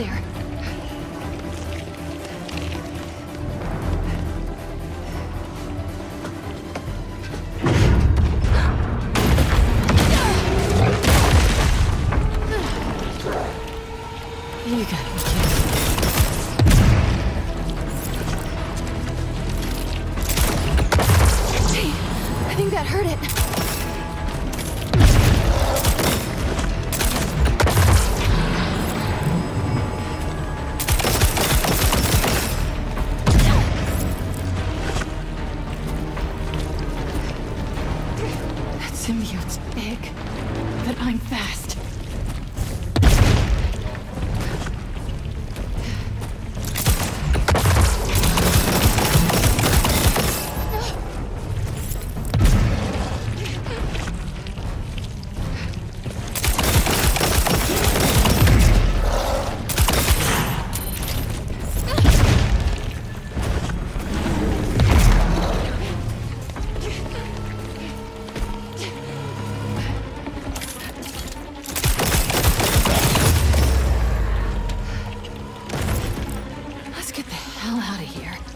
clear. I think that hurt it. symbiote's big, but I'm fast. hell out of here.